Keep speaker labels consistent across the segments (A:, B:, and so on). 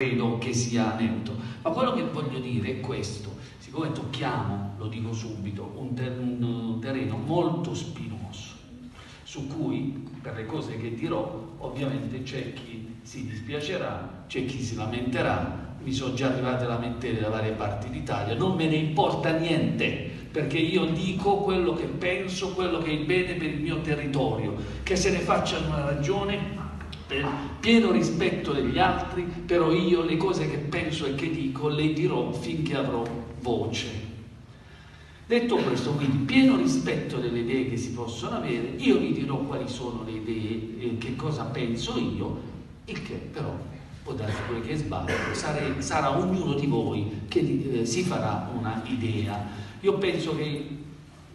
A: credo che sia neutro. Ma quello che voglio dire è questo, siccome tocchiamo, lo dico subito, un, ter- un terreno molto spinoso, su cui, per le cose che dirò, ovviamente c'è chi si dispiacerà, c'è chi si lamenterà, mi sono già arrivate lamentele da varie parti d'Italia, non me ne importa niente, perché io dico quello che penso, quello che è il bene per il mio territorio, che se ne facciano una ragione, per pieno rispetto degli altri, però io le cose che penso e che dico le dirò finché avrò voce. Detto questo, quindi pieno rispetto delle idee che si possono avere, io vi dirò quali sono le idee, e che cosa penso io, il che però può darsi pure che sbaglio, sarà, sarà ognuno di voi che eh, si farà una idea. Io penso che,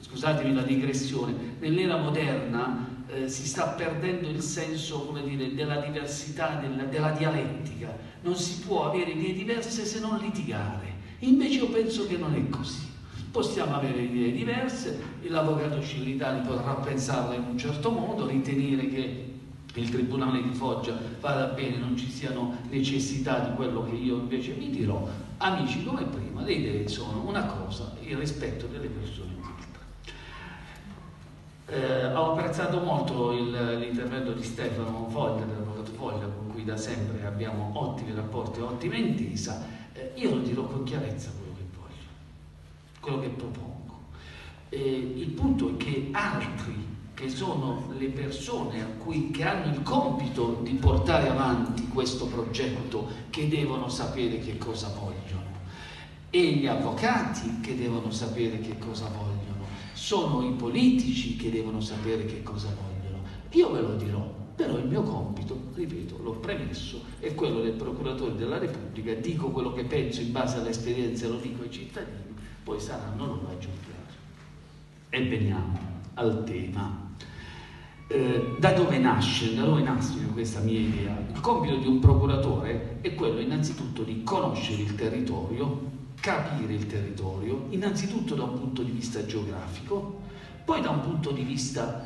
A: scusatemi la digressione, nell'era moderna eh, si sta perdendo il senso dire, della diversità, della, della dialettica. Non si può avere idee diverse se non litigare. Invece io penso che non è così. Possiamo avere idee diverse, l'avvocato Civilitani potrà pensarla in un certo modo, ritenere che il Tribunale di Foggia vada bene, non ci siano necessità di quello che io invece vi dirò, amici come prima, le idee sono una cosa, il rispetto delle persone. Eh, ho apprezzato molto l'intervento di Stefano Foglia, dell'avvocato Foglia, con cui da sempre abbiamo ottimi rapporti, ottima intesa. Eh, io lo dirò con chiarezza quello che voglio, quello che propongo. Eh, il punto è che altri che sono le persone cui, che hanno il compito di portare avanti questo progetto, che devono sapere che cosa vogliono, e gli avvocati che devono sapere che cosa vogliono, sono i politici che devono sapere che cosa vogliono. Io ve lo dirò, però il mio compito, ripeto, l'ho premesso, è quello del procuratore della Repubblica, dico quello che penso in base all'esperienza, lo dico ai cittadini, poi saranno loro a giudicare. E veniamo al tema. Eh, da dove nasce, da dove nasce questa mia idea? Il compito di un procuratore è quello innanzitutto di conoscere il territorio, capire il territorio, innanzitutto da un punto di vista geografico, poi da un punto di vista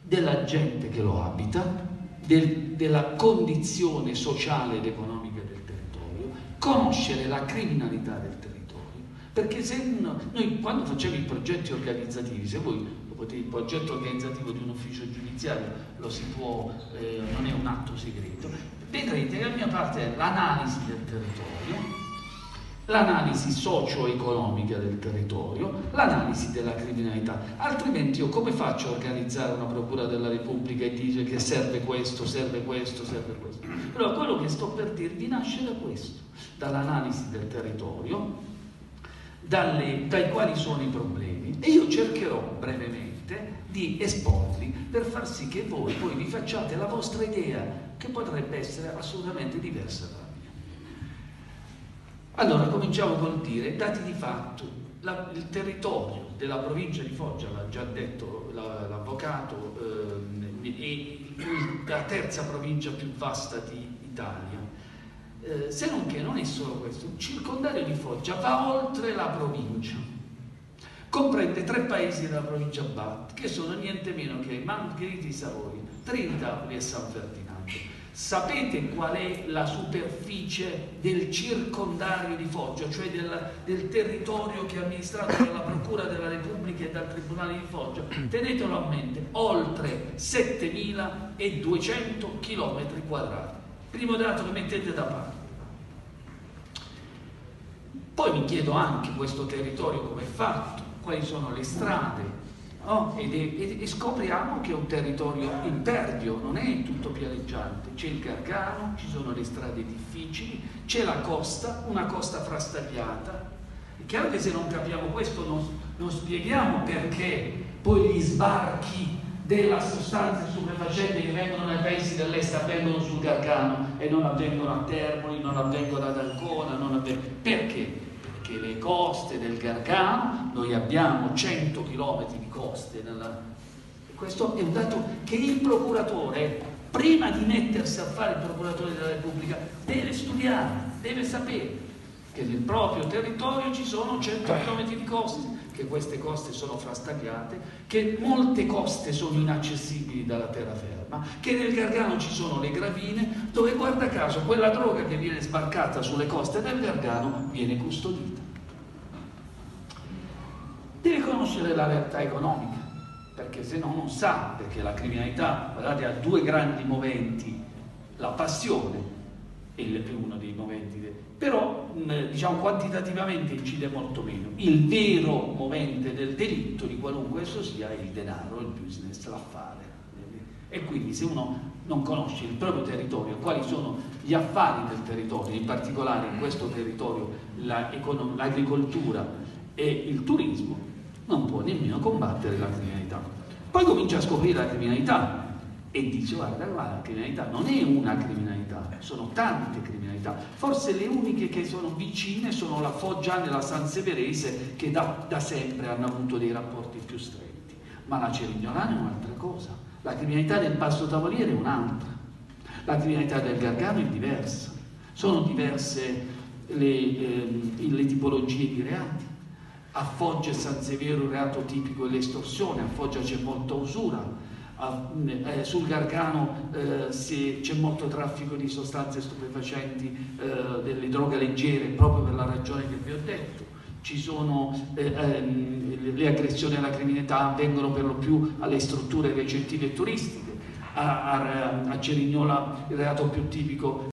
A: della gente che lo abita, del, della condizione sociale ed economica del territorio, conoscere la criminalità del territorio. Perché se uno, noi quando facciamo i progetti organizzativi, se voi il progetto organizzativo di un ufficio giudiziario lo si può, eh, non è un atto segreto, vedrete che la mia parte è l'analisi del territorio, l'analisi socio-economica del territorio, l'analisi della criminalità. Altrimenti io come faccio a organizzare una Procura della Repubblica e dire che serve questo, serve questo, serve questo? Allora quello che sto per dirvi nasce da questo, dall'analisi del territorio, dalle, dai quali sono i problemi e io cercherò brevemente di esporli per far sì che voi poi vi facciate la vostra idea che potrebbe essere assolutamente diversa dalla mia. Allora cominciamo col dire dati di fatto. La, il territorio della provincia di Foggia, l'ha già detto la, l'avvocato, eh, è la terza provincia più vasta d'Italia. Eh, se non che non è solo questo, il circondario di Foggia va oltre la provincia comprende tre paesi della provincia Bat, che sono niente meno che Margheriti Savoia, Trinitapoli e San Ferdinando. Sapete qual è la superficie del circondario di Foggia, cioè del, del, territorio che è amministrato dalla Procura della Repubblica e dal Tribunale di Foggia? Tenetelo a mente, oltre 7200 km quadrati. Primo dato che mettete da parte. Poi mi chiedo anche questo territorio come è fatto, quali sono le strade, no? ed, è, e, scopriamo che è un territorio impervio, non è tutto pianeggiante, c'è il Gargano, ci sono le strade difficili, c'è la costa, una costa frastagliata. È chiaro che se non capiamo questo non, non spieghiamo perché poi gli sbarchi della sostanze stupefacenti che vengono nei paesi dell'est avvengono sul Gargano e non avvengono a Termoli, non avvengono ad Ancona, avvengono... perché? Che le coste del Gargano, noi abbiamo 100 km di coste, nella... questo è un dato che il procuratore, prima di mettersi a fare il procuratore della Repubblica, deve studiare, deve sapere che nel proprio territorio ci sono 100 km di coste, che queste coste sono frastagliate, che molte coste sono inaccessibili dalla terraferma, che nel Gargano ci sono le gravine, dove guarda caso quella droga che viene sbarcata sulle coste del Gargano viene custodita. Deve conoscere la realtà economica, perché se no non sa, perché la criminalità, guardate, ha due grandi moventi, la passione è uno dei moventi, però diciamo quantitativamente incide molto meno. Il vero movente del delitto, di qualunque esso sia, è il denaro, il business, l'affare. E quindi se uno non conosce il proprio territorio, quali sono gli affari del territorio, in particolare in questo territorio l'agricoltura e il turismo, non può nemmeno combattere la criminalità. Poi comincia a scoprire la criminalità, e dice guarda, guarda, la criminalità non è una criminalità, sono tante criminalità. Forse le uniche che sono vicine sono la Foggiana e la Sanseverese che da, da sempre hanno avuto dei rapporti più stretti. Ma la Cerignolana è un'altra cosa, la criminalità del Basso Tavoliere è un'altra, la criminalità del Gargano è diversa, sono diverse le, eh, le tipologie di reati. A Foggia e San Severo il reato tipico è l'estorsione, a Foggia c'è molta usura, sul Gargano eh, c'è molto traffico di sostanze stupefacenti, eh, delle droghe leggere, proprio per la ragione che vi ho detto. Sono eh, ehm, le aggressioni alla criminalità avvengono per lo più alle strutture recettive e turistiche. A, a, a Cerignola il reato più tipico